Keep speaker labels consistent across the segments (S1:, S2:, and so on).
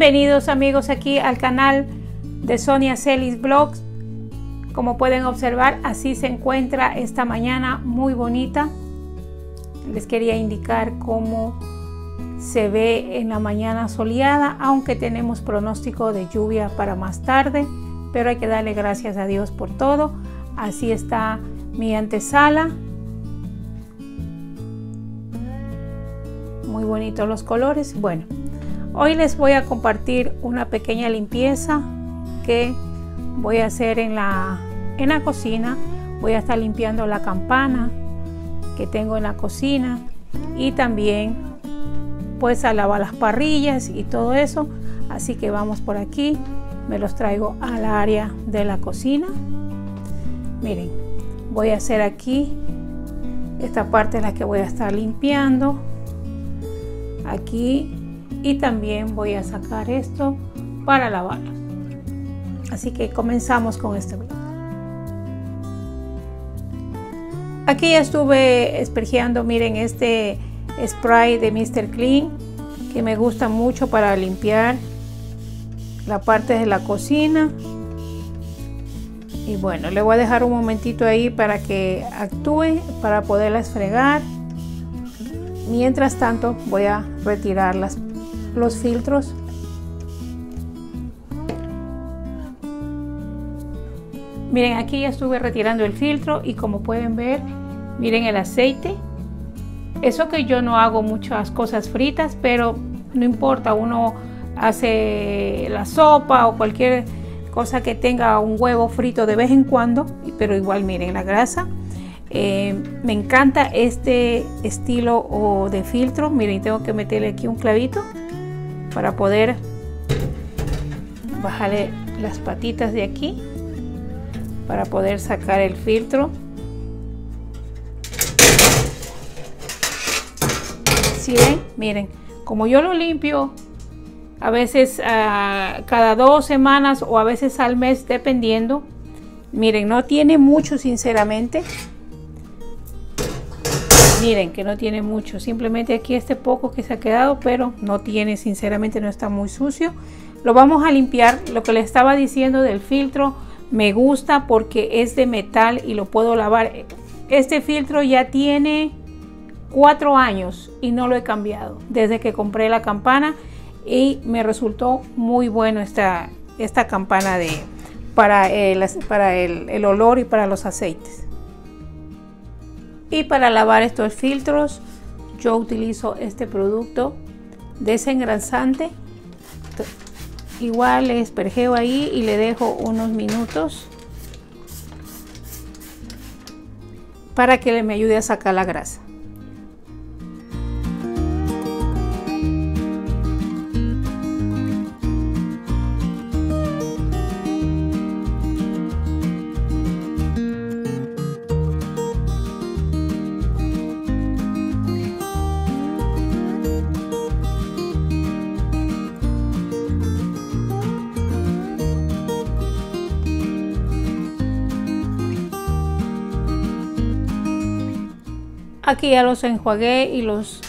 S1: Bienvenidos amigos aquí al canal de Sonia Celis Blogs. Como pueden observar, así se encuentra esta mañana muy bonita. Les quería indicar cómo se ve en la mañana soleada, aunque tenemos pronóstico de lluvia para más tarde, pero hay que darle gracias a Dios por todo. Así está mi antesala. Muy bonitos los colores. Bueno, Hoy les voy a compartir una pequeña limpieza que voy a hacer en la, en la cocina. Voy a estar limpiando la campana que tengo en la cocina y también pues a lavar las parrillas y todo eso. Así que vamos por aquí. Me los traigo al área de la cocina. Miren, voy a hacer aquí esta parte en la que voy a estar limpiando. Aquí y también voy a sacar esto para lavarlo así que comenzamos con este video aquí ya estuve esperjeando miren este spray de Mr. Clean que me gusta mucho para limpiar la parte de la cocina. Y bueno le voy a dejar un momentito ahí para que actúe para poderla fregar. Mientras tanto voy a retirar las los filtros. Miren aquí ya estuve retirando el filtro y como pueden ver miren el aceite. Eso que yo no hago muchas cosas fritas pero no importa uno hace la sopa o cualquier cosa que tenga un huevo frito de vez en cuando pero igual miren la grasa. Eh, me encanta este estilo de filtro. Miren tengo que meterle aquí un clavito para poder bajarle las patitas de aquí para poder sacar el filtro. Si ven miren como yo lo limpio a veces ah, cada dos semanas o a veces al mes dependiendo miren no tiene mucho sinceramente miren que no tiene mucho simplemente aquí este poco que se ha quedado pero no tiene sinceramente no está muy sucio. Lo vamos a limpiar lo que le estaba diciendo del filtro me gusta porque es de metal y lo puedo lavar. Este filtro ya tiene cuatro años y no lo he cambiado desde que compré la campana y me resultó muy bueno esta, esta campana de para, el, para el olor y para los aceites y para lavar estos filtros yo utilizo este producto desengrasante. Igual le esperjeo ahí y le dejo unos minutos para que me ayude a sacar la grasa Aquí ya los enjuagué y los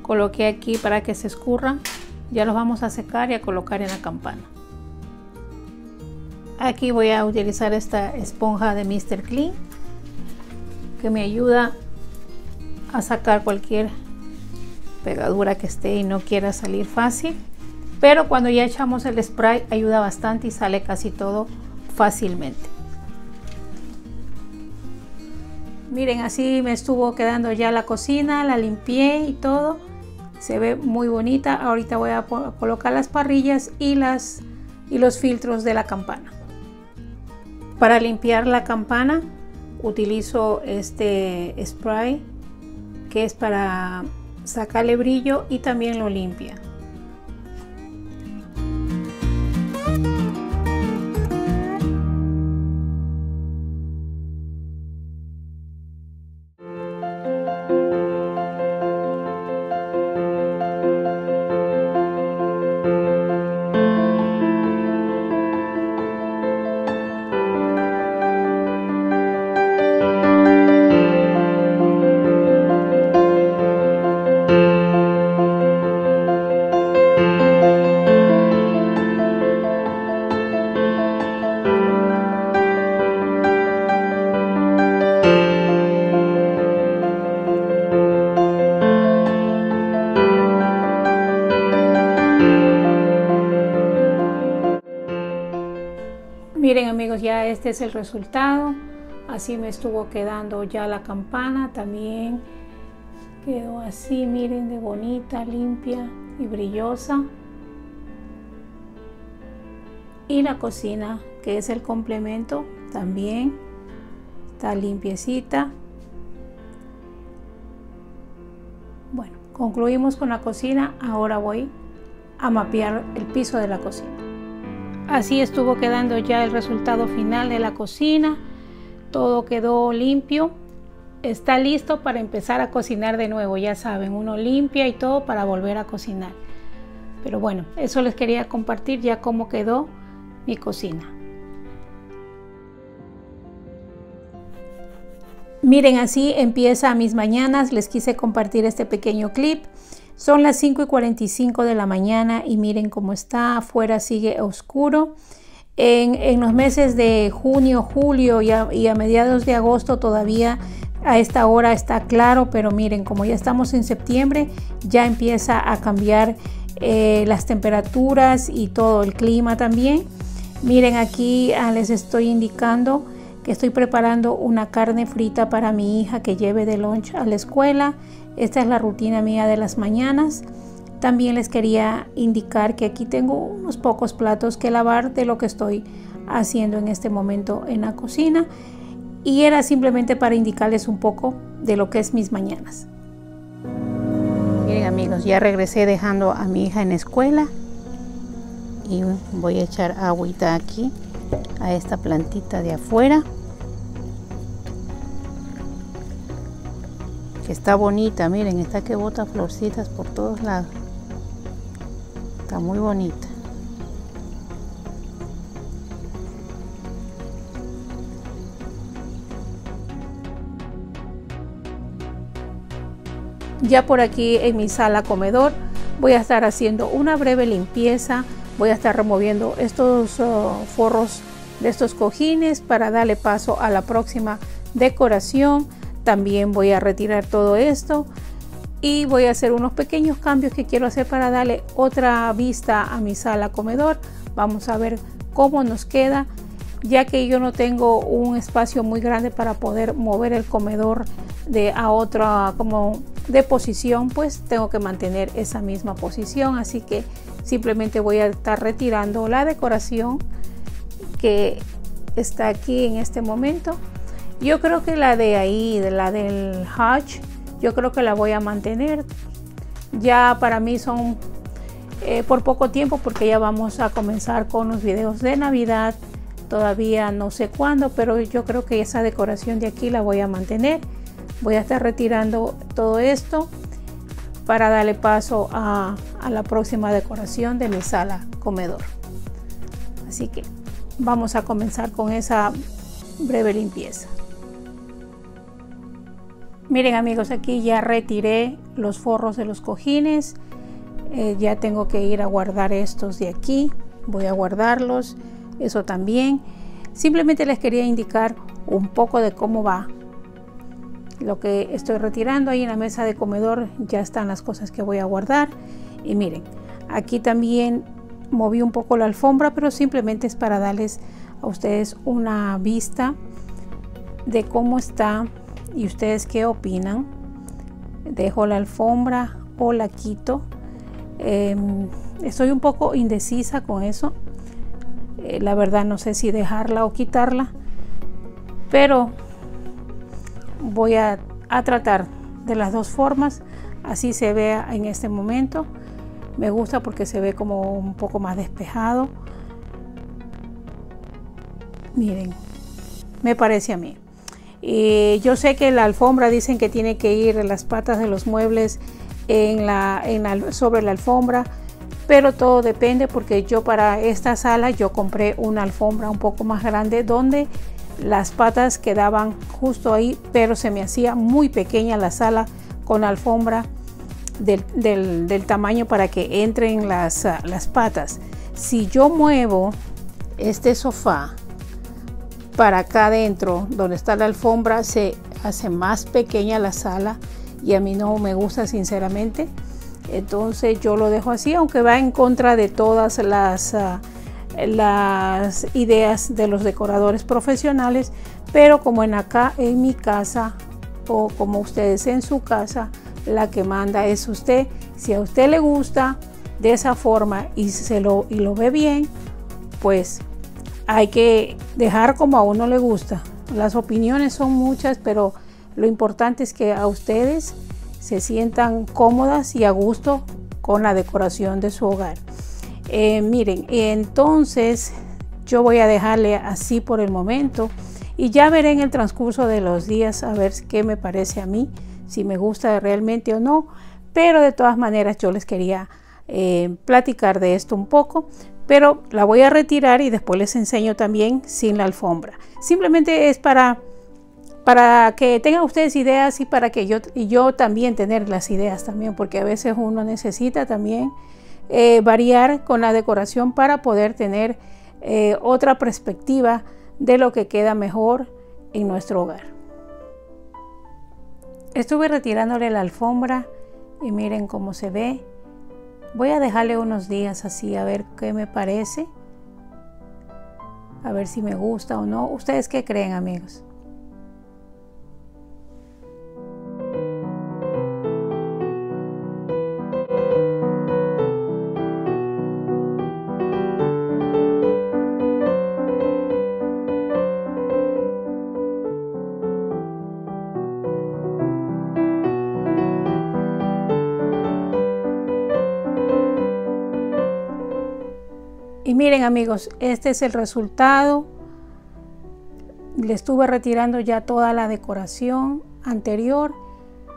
S1: coloqué aquí para que se escurran. Ya los vamos a secar y a colocar en la campana. Aquí voy a utilizar esta esponja de Mr. Clean que me ayuda a sacar cualquier pegadura que esté y no quiera salir fácil. Pero cuando ya echamos el spray ayuda bastante y sale casi todo fácilmente. Miren, así me estuvo quedando ya la cocina, la limpié y todo. Se ve muy bonita. Ahorita voy a colocar las parrillas y, las, y los filtros de la campana. Para limpiar la campana utilizo este spray que es para sacarle brillo y también lo limpia. Amigos, ya este es el resultado. Así me estuvo quedando ya la campana. También quedó así, miren, de bonita, limpia y brillosa. Y la cocina, que es el complemento, también está limpiecita. Bueno, concluimos con la cocina. Ahora voy a mapear el piso de la cocina. Así estuvo quedando ya el resultado final de la cocina. Todo quedó limpio. Está listo para empezar a cocinar de nuevo. Ya saben, uno limpia y todo para volver a cocinar. Pero bueno, eso les quería compartir ya cómo quedó mi cocina. Miren, así empieza mis mañanas. Les quise compartir este pequeño clip. Son las 5 y 45 de la mañana y miren cómo está. Afuera sigue oscuro. En, los meses de junio, julio y a, mediados de agosto todavía a esta hora está claro, pero miren, como ya estamos en septiembre, ya empieza a cambiar eh, las temperaturas y todo el clima también. Miren, aquí ah, les estoy indicando que estoy preparando una carne frita para mi hija que lleve de lunch a la escuela. Esta es la rutina mía de las mañanas. También les quería indicar que aquí tengo unos pocos platos que lavar de lo que estoy haciendo en este momento en la cocina y era simplemente para indicarles un poco de lo que es mis mañanas. Miren amigos, ya regresé dejando a mi hija en escuela y voy a echar agüita aquí a esta plantita de afuera está bonita. Miren está que bota florcitas por todos lados. Está muy bonita. Ya por aquí en mi sala comedor voy a estar haciendo una breve limpieza. Voy a estar removiendo estos uh, forros de estos cojines para darle paso a la próxima decoración también voy a retirar todo esto y voy a hacer unos pequeños cambios que quiero hacer para darle otra vista a mi sala comedor. Vamos a ver cómo nos queda ya que yo no tengo un espacio muy grande para poder mover el comedor de a otra como de posición pues tengo que mantener esa misma posición. Así que simplemente voy a estar retirando la decoración que está aquí en este momento yo creo que la de ahí de la del hatch yo creo que la voy a mantener. Ya para mí son eh, por poco tiempo porque ya vamos a comenzar con los videos de navidad. Todavía no sé cuándo pero yo creo que esa decoración de aquí la voy a mantener. Voy a estar retirando todo esto para darle paso a, la próxima decoración de mi sala comedor. Así que vamos a comenzar con esa breve limpieza miren amigos aquí ya retiré los forros de los cojines. Eh, ya tengo que ir a guardar estos de aquí. Voy a guardarlos. Eso también. Simplemente les quería indicar un poco de cómo va lo que estoy retirando. Ahí en la mesa de comedor ya están las cosas que voy a guardar. Y miren aquí también moví un poco la alfombra pero simplemente es para darles a ustedes una vista de cómo está y ustedes qué opinan dejo la alfombra o la quito. Em, estoy un poco indecisa con eso. Eh, la verdad no sé si dejarla o quitarla pero voy a, tratar de las dos formas. Así se vea en este momento. Me gusta porque se ve como un poco más despejado. Miren me parece a mí yo sé que la alfombra dicen que tiene que ir las patas de los muebles en la, sobre la alfombra pero todo depende porque yo para esta sala yo compré una alfombra un poco más grande donde las patas quedaban justo ahí, pero se me hacía muy pequeña la sala con alfombra del, tamaño para que entren las, las patas. Si yo muevo este sofá para acá adentro, donde está la alfombra, se hace más pequeña la sala y a mí no me gusta sinceramente. Entonces yo lo dejo así, aunque va en contra de todas las... Ah, las ideas de los decoradores profesionales, pero como en acá en mi casa o como ustedes en su casa, la que manda es usted. Si a usted le gusta de esa forma y, se lo, y lo ve bien, pues hay que dejar como a uno le gusta. Las opiniones son muchas, pero lo importante es que a ustedes se sientan cómodas y a gusto con la decoración de su hogar. Eh, miren, entonces yo voy a dejarle así por el momento y ya veré en el transcurso de los días a ver qué me parece a mí, si me gusta realmente o no, pero de todas maneras yo les quería eh, platicar de esto un poco, pero la voy a retirar y después les enseño también sin la alfombra. Simplemente es para para que tengan ustedes ideas y para que yo y yo también tener las ideas también, porque a veces uno necesita también eh, variar con la decoración para poder tener eh, otra perspectiva de lo que queda mejor en nuestro hogar. Estuve retirándole la alfombra y miren cómo se ve. Voy a dejarle unos días así a ver qué me parece. A ver si me gusta o no. ¿Ustedes qué creen amigos? Miren amigos, este es el resultado. Le estuve retirando ya toda la decoración anterior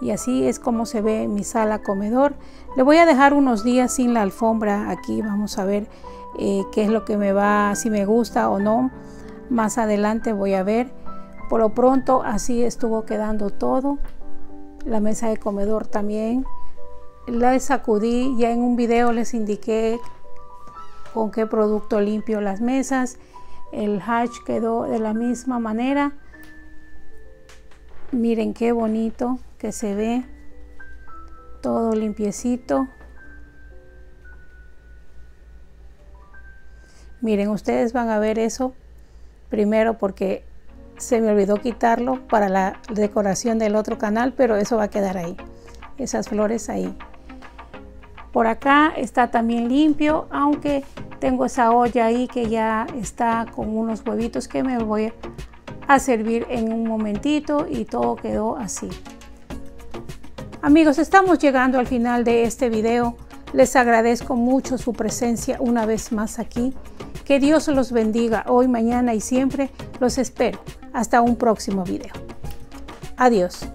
S1: y así es como se ve mi sala comedor. Le voy a dejar unos días sin la alfombra aquí. Vamos a ver eh, qué es lo que me va, si me gusta o no. Más adelante voy a ver. Por lo pronto así estuvo quedando todo. La mesa de comedor también. La sacudí, ya en un video les indiqué con qué producto limpio las mesas. El hatch quedó de la misma manera. Miren qué bonito que se ve. Todo limpiecito. Miren, ustedes van a ver eso primero porque se me olvidó quitarlo para la decoración del otro canal, pero eso va a quedar ahí. Esas flores ahí. Por acá está también limpio, aunque tengo esa olla ahí que ya está con unos huevitos que me voy a servir en un momentito y todo quedó así. Amigos, estamos llegando al final de este video. Les agradezco mucho su presencia una vez más aquí. Que Dios los bendiga hoy, mañana y siempre. Los espero. Hasta un próximo video. Adiós.